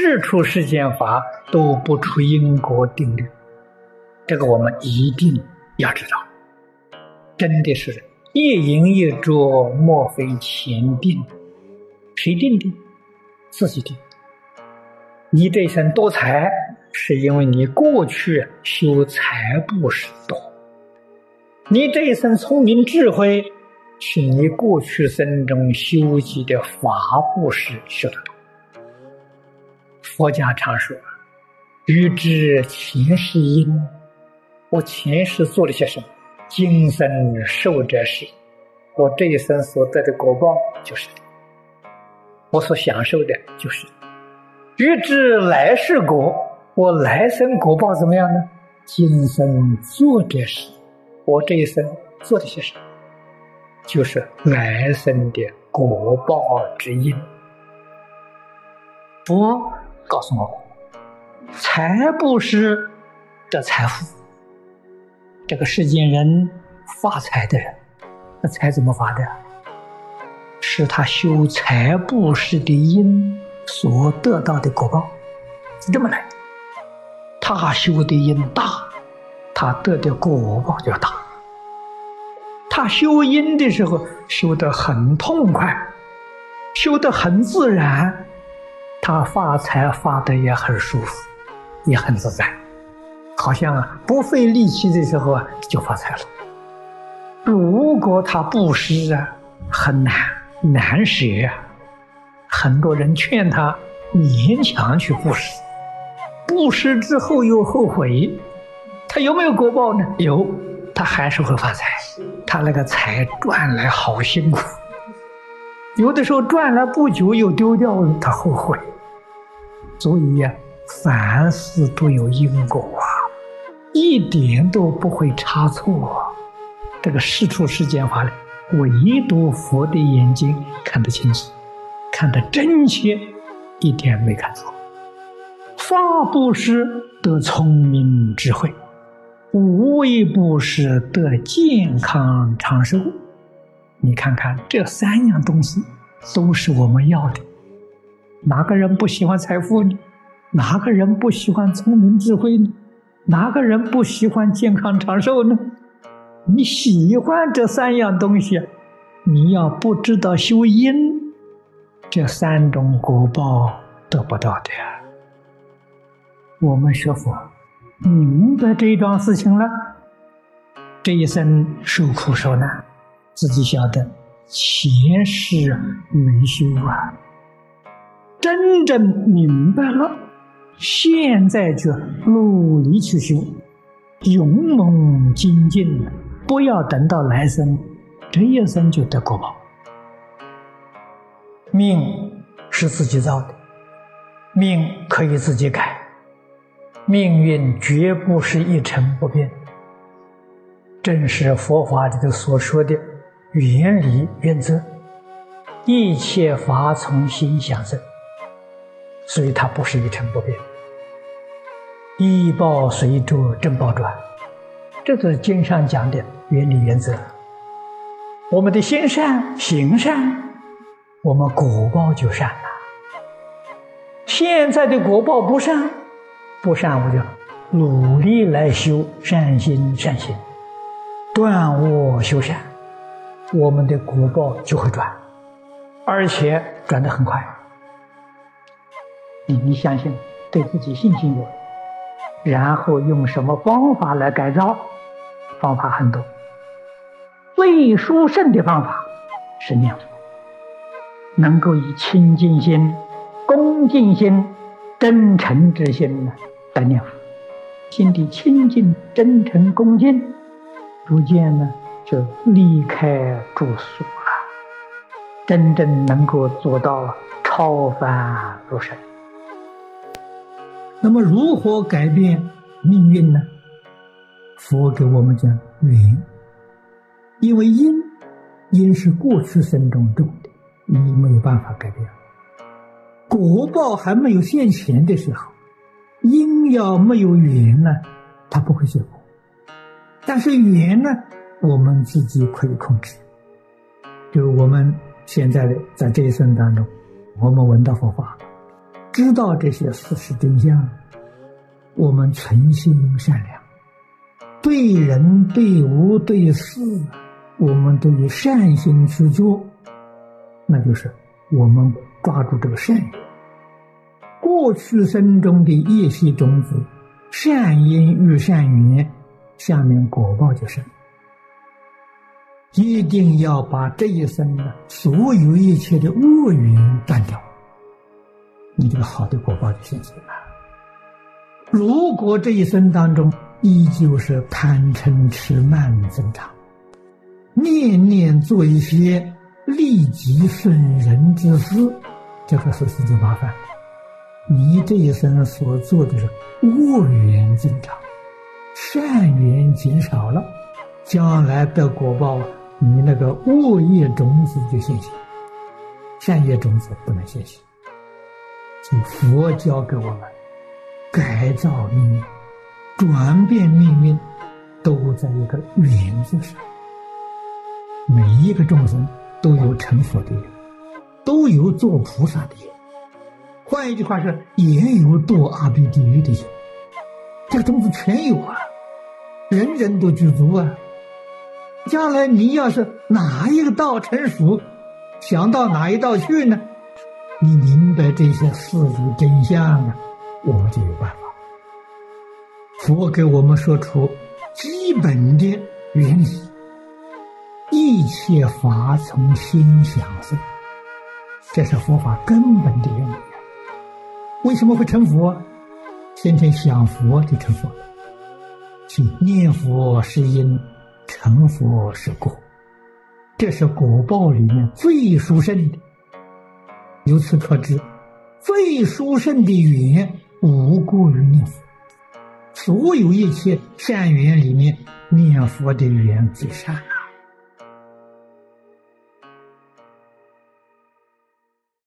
事出世间法都不出因果定律，这个我们一定要知道。真的是一饮一啄，莫非前定？谁定的？自己定。你这一生多财，是因为你过去修财布施多；你这一生聪明智慧，是你过去生中修习的法布施修得。佛家常说：“欲知前世因，我前世做了些什么，今生受者是。我这一生所得的果报就是我所享受的就是欲知来世果，我来生果报怎么样呢？今生做的事，我这一生做的些什么，就是来生的果报之因。佛。”告诉我，财布施的财富，这个世间人发财的人，那财怎么发的？是他修财布施的因所得到的果报，是这么来。他修的因大，他得的果报就大。他修因的时候修得很痛快，修得很自然。他发财发的也很舒服，也很自在，好像不费力气的时候啊就发财了。如果他布施啊，很难难舍啊，很多人劝他勉强去布施，布施之后又后悔，他有没有果报呢？有，他还是会发财，他那个财赚来好辛苦。有的时候赚来不久又丢掉了，他后悔。所以呀，凡事都有因果啊，一点都不会差错。这个事出世间法呢，唯独佛的眼睛看得清楚，看得真切，一点没看错。法布施得聪明智慧，无为布施得健康长寿。你看看这三样东西，都是我们要的。哪个人不喜欢财富呢？哪个人不喜欢聪明智慧呢？哪个人不喜欢健康长寿呢？你喜欢这三样东西，你要不知道修因，这三种果报得不到的。我们学佛明白这一桩事情了，这一生受苦受难，自己晓得前世没修啊。真正明白了，现在就努力去修，勇猛精进不要等到来生，这一生就得果报。命是自己造的，命可以自己改，命运绝不是一成不变。正是佛法里头所说的原理原则，一切法从心想生。所以它不是一成不变，一报随着正报转，这是经上讲的原理原则。我们的心善行善，我们果报就善了。现在的果报不善，不善我就努力来修善心善行，断恶修善，我们的果报就会转，而且转得很快。你相信，对自己信心有，然后用什么方法来改造？方法很多，最殊胜的方法是念佛，能够以清净心、恭敬心、真诚之心呢来念佛，心地清净、真诚、恭敬，逐渐呢就离开住所了，真正能够做到超凡入圣。那么如何改变命运呢？佛给我们讲缘，因为因因是过去生中种的，你没有办法改变。果报还没有现前的时候，因要没有缘呢，它不会结果。但是缘呢，我们自己可以控制。就我们现在的在这一生当中，我们闻到佛法。知道这些事实真相，我们存心善良，对人对物对事，我们都以善心去做，那就是我们抓住这个善缘。过去生中的业习种子，善因遇善缘，下面果报就生。一定要把这一生的所有一切的恶缘断掉，你这个好的果报就现前了。如果这一生当中依旧是贪嗔痴慢增长，念念做一些利己损人之事，这个事情就麻烦。你这一生所做的是恶缘增长，善缘减少了，将来的果报。你那个恶业种子就现行，善业种子不能现行。就佛教给我们改造命运、转变命运，都在一个缘字上。每一个众生都有成佛的缘，都有做菩萨的缘。换一句话说，也有堕阿鼻地狱的缘。这个东西全有啊，人人都具足啊。将来你要是哪一个道成熟，想到哪一道去呢？你明白这些事实真相啊，我们就有办法。佛给我们说出基本的原理：一切法从心想生，这是佛法根本的原理。为什么会成佛？天天想佛就成佛了。念佛是因。成佛是果，这是果报里面最殊胜的。由此可知，最殊胜的缘无过于念佛。所有一切善缘里面，念佛的缘最善。